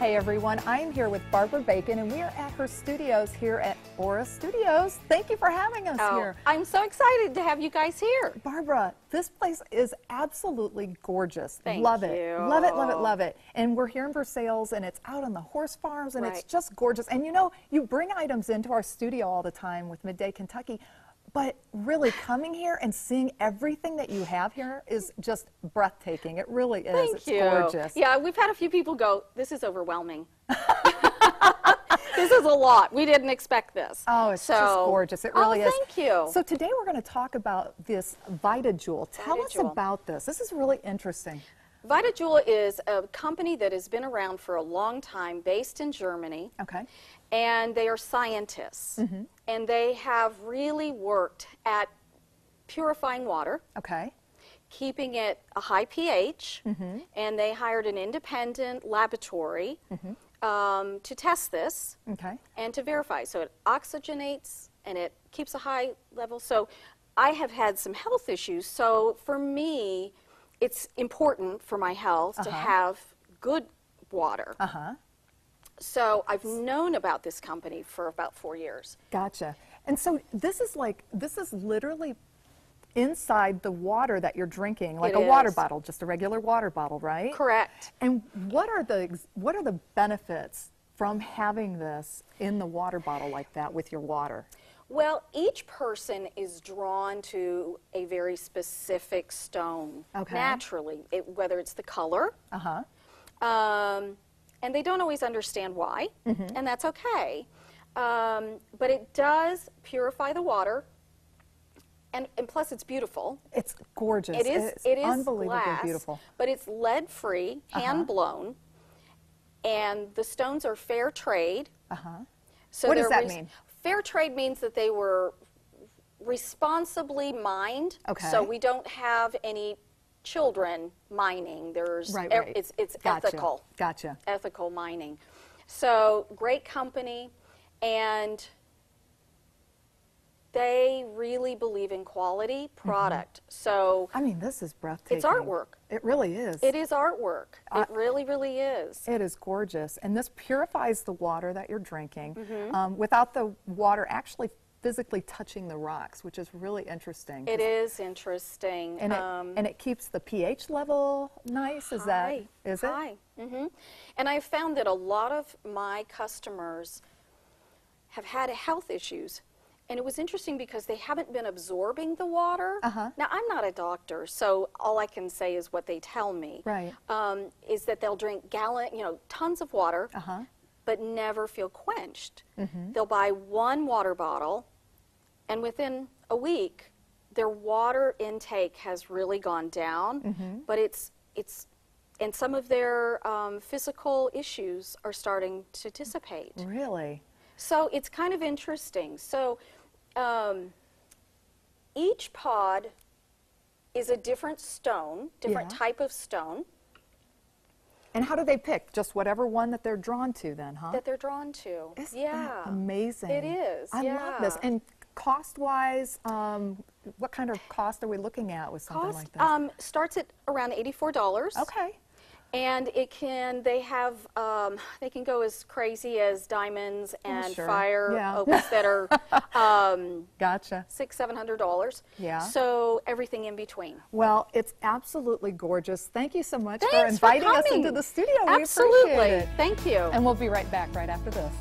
Hey everyone, I'm here with Barbara Bacon and we are at her studios here at Aura Studios. Thank you for having us Oh, here. I'm so excited to have you guys here. Barbara, this place is absolutely gorgeous. Thank love it. Love it, love it, love it. And we're here in Versailles and it's out on the horse farms and it's just gorgeous. And you know, you bring items into our studio all the time with Midday Kentucky. But really coming here and seeing everything that you have here is just breathtaking. It really is. Thank it's you. gorgeous. Yeah, we've had a few people go, this is overwhelming. this is a lot. We didn't expect this. Oh, it's so, just gorgeous. It really oh, is. Thank you. So today we're going to talk about this VitaJuwel. Tell us VitaJuwel. about this. This is really interesting. VitaJuwel is a company that has been around for a long time, based in Germany. Okay. And they are scientists Mm-hmm. and they have really worked at purifying water Okay. keeping it a high ph Mm-hmm. and they hired an independent laboratory um, to test this Okay. and to verify so it oxygenates and it keeps a high level so i have had some health issues so for me it's important for my health to have good water Uh huh. So I've known about this company for about four years. Gotcha. And so this is like this is literally inside the water that you're drinking, like It a water bottle, just a regular water bottle, right? Correct. And what are the what are the benefits from having this in the water bottle like that with your water? Well, each person is drawn to a very specific stone Okay. naturally, it, whether it's the color, Uh huh. um, and they don't always understand why, Mm-hmm. and that's okay. Um, but it does purify the water, and, and plus it's beautiful. It's gorgeous. It is. It's it is unbelievably glass, beautiful. Uh-huh. but it's lead-free, hand-blown, and the stones are fair trade. Uh huh. So What does that mean? Fair trade means that they were responsibly mined. Okay. So we don't have any children mining. There's Right, right. it's it's Gotcha. ethical. Gotcha. Ethical mining. So great company and they really believe in quality product. So I mean, this is breathtaking. It's artwork. It really is. it is artwork. It really, really is. It is gorgeous, and this purifies the water that you're drinking Mm-hmm. um, without the water actually physically touching the rocks, which is really interesting. It is interesting. and it, Um, and it keeps the pH level nice. Is High, that is it? high. hmm And I've found that a lot of my customers have had health issues. And it was interesting because they haven't been absorbing the water. Uh-huh. Now, I'm not a doctor, so all I can say is what they tell me. Right. Um, is that they'll drink gallon, you know, tons of water, Uh-huh. but never feel quenched. Mm-hmm. They'll buy one water bottle, and within a week, their water intake has really gone down. Mm-hmm. But it's it's and some of their um, physical issues are starting to dissipate. Really? So it's kind of interesting. So um, each pod is a different stone, different Yeah. type of stone And how do they pick? Just whatever one that they're drawn to, then, huh? that they're drawn to. Isn't yeah. that amazing? It is, I love this. And cost-wise, um, what kind of cost are we looking at with something Cost like this? um, starts at around eighty-four dollars. okay. And it can, they have, um, they can go as crazy as diamonds and Oh, sure. fire Yeah. opals that are um, Gotcha. six, seven hundred dollars. Yeah. So everything in between. Well, it's absolutely gorgeous. Thank you so much for Thanks for inviting us into the studio. Absolutely. Thank you. And we'll be right back right after this.